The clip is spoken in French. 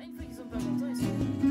Ah, une fois qu'ils sont pas contents, ils sont.